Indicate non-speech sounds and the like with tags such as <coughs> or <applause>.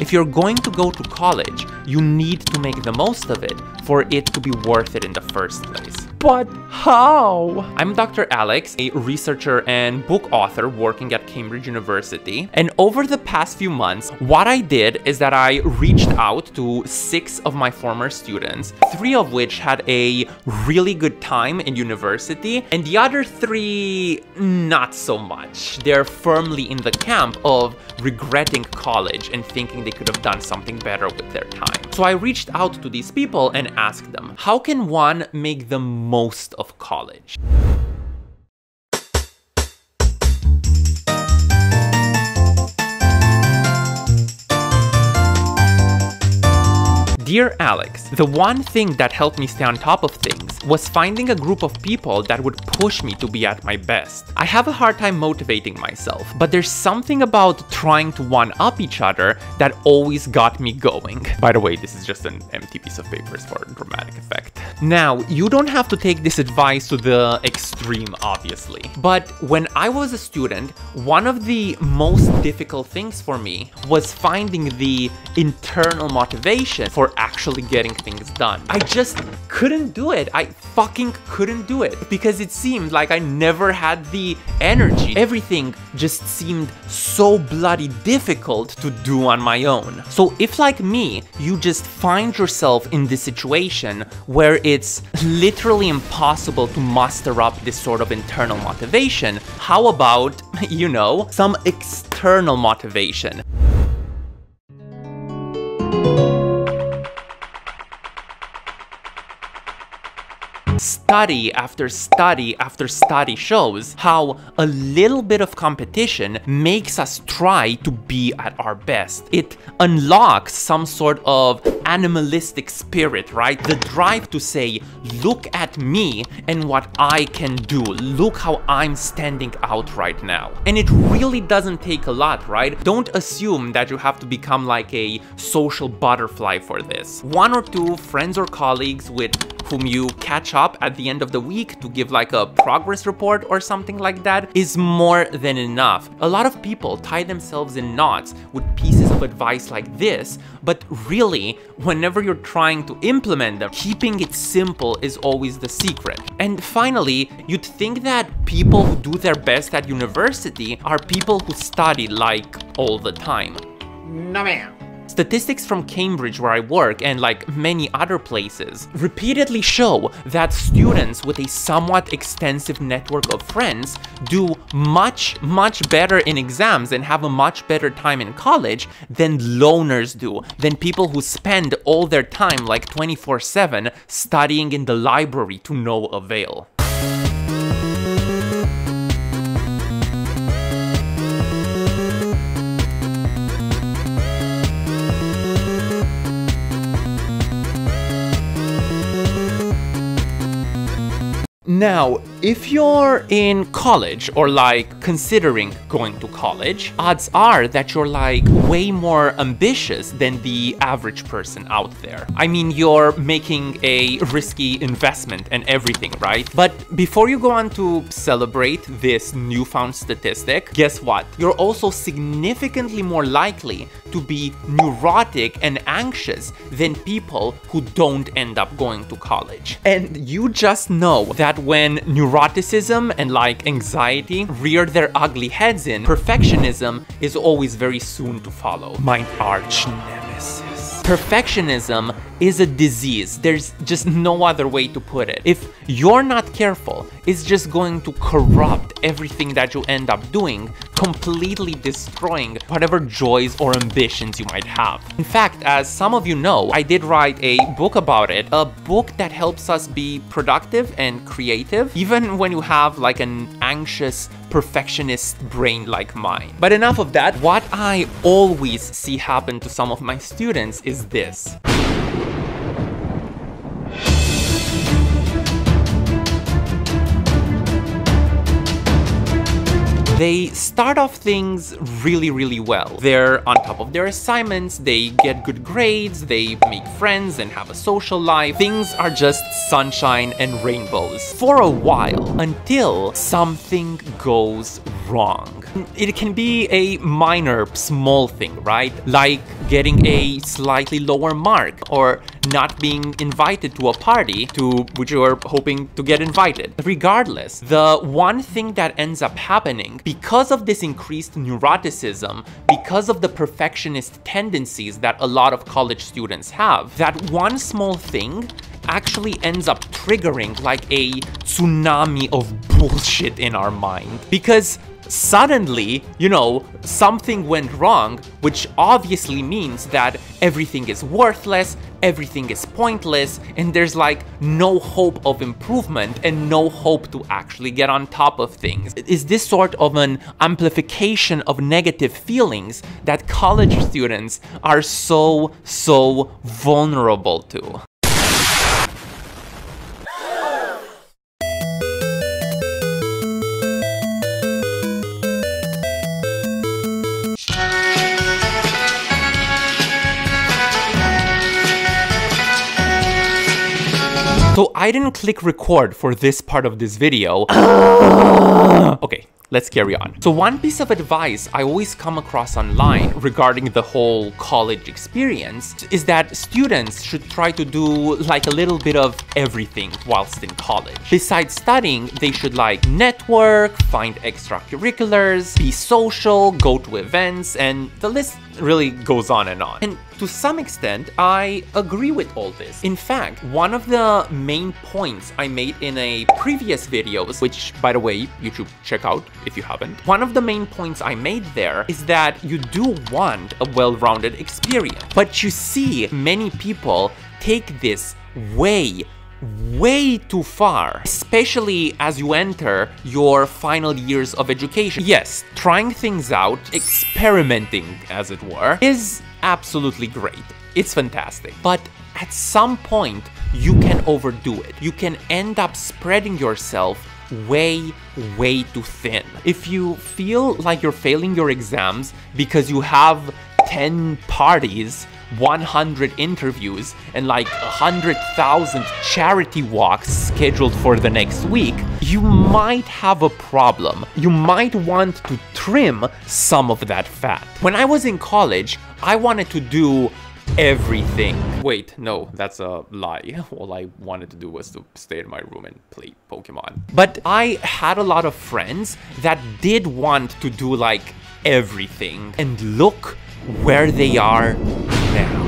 If you're going to go to college, you need to make the most of it for it to be worth it in the first place. But how? I'm Dr. Alex, a researcher and book author working at Cambridge University. And over the past few months, what I did is that I reached out to six of my former students, three of which had a really good time in university, and the other three, not so much. They're firmly in the camp of regretting college and thinking they could have done something better with their time. So I reached out to these people and asked them, how can one make the most of college? Dear Alex, the one thing that helped me stay on top of things was finding a group of people that would push me to be at my best. I have a hard time motivating myself, but there's something about trying to one-up each other that always got me going. By the way, this is just an empty piece of paper for dramatic effect. Now, you don't have to take this advice to the extreme, obviously, but when I was a student, one of the most difficult things for me was finding the internal motivation for actually getting things done. I just couldn't do it. I fucking couldn't do it because it seemed like I never had the energy. Everything just seemed so bloody difficult to do on my own. So if like me, you just find yourself in this situation where it's literally impossible to muster up this sort of internal motivation, how about, <laughs> you know, some external motivation? Study after study after study shows how a little bit of competition makes us try to be at our best. It unlocks some sort of animalistic spirit, right? The drive to say, look at me and what I can do. Look how I'm standing out right now. And it really doesn't take a lot, right? Don't assume that you have to become like a social butterfly for this. One or two friends or colleagues with whom you catch up at the end of the week to give like a progress report or something like that is more than enough. A lot of people tie themselves in knots with pieces of advice like this, but really, whenever you're trying to implement them, keeping it simple is always the secret. And finally, you'd think that people who do their best at university are people who study like all the time. No ma'am. Statistics from Cambridge where I work and like many other places repeatedly show that students with a somewhat extensive network of friends do much, much better in exams and have a much better time in college than loners do, than people who spend all their time like 24-7 studying in the library to no avail. Now, if you're in college or like considering going to college, odds are that you're like way more ambitious than the average person out there. I mean, you're making a risky investment and everything, right? But before you go on to celebrate this newfound statistic, guess what? You're also significantly more likely to be neurotic and anxious than people who don't end up going to college. And you just know that when neuroticism and like anxiety rear their ugly heads in, perfectionism is always very soon to follow. My arch nemesis. Perfectionism is a disease. There's just no other way to put it. If you're not careful, it's just going to corrupt everything that you end up doing, completely destroying whatever joys or ambitions you might have. In fact, as some of you know, I did write a book about it, a book that helps us be productive and creative, even when you have like an anxious, perfectionist brain like mine. But enough of that. What I always see happen to some of my students is this. They start off things really, really well. They're on top of their assignments, they get good grades, they make friends and have a social life. Things are just sunshine and rainbows for a while until something goes wrong. It can be a minor, small thing, right? Like getting a slightly lower mark or not being invited to a party to which you are hoping to get invited. Regardless, the one thing that ends up happening because of this increased neuroticism, because of the perfectionist tendencies that a lot of college students have, that one small thing actually ends up triggering like a tsunami of bullshit in our mind. Because suddenly, you know, something went wrong, which obviously means that everything is worthless, everything is pointless, and there's like no hope of improvement and no hope to actually get on top of things. Is this sort of an amplification of negative feelings that college students are so, so vulnerable to? So I didn't click record for this part of this video. <coughs> okay, let's carry on. So one piece of advice I always come across online regarding the whole college experience is that students should try to do like a little bit of everything whilst in college. Besides studying, they should like network, find extracurriculars, be social, go to events, and the list really goes on and on. And to some extent, I agree with all this. In fact, one of the main points I made in a previous videos, which by the way, you should check out if you haven't, one of the main points I made there is that you do want a well-rounded experience. But you see, many people take this way way too far, especially as you enter your final years of education. Yes, trying things out, experimenting as it were, is absolutely great. It's fantastic. But at some point, you can overdo it. You can end up spreading yourself way, way too thin. If you feel like you're failing your exams because you have 10 parties 100 interviews and like 100,000 charity walks scheduled for the next week, you might have a problem. You might want to trim some of that fat. When I was in college, I wanted to do everything. Wait, no, that's a lie. <laughs> All I wanted to do was to stay in my room and play Pokemon. But I had a lot of friends that did want to do like everything. And look where they are now.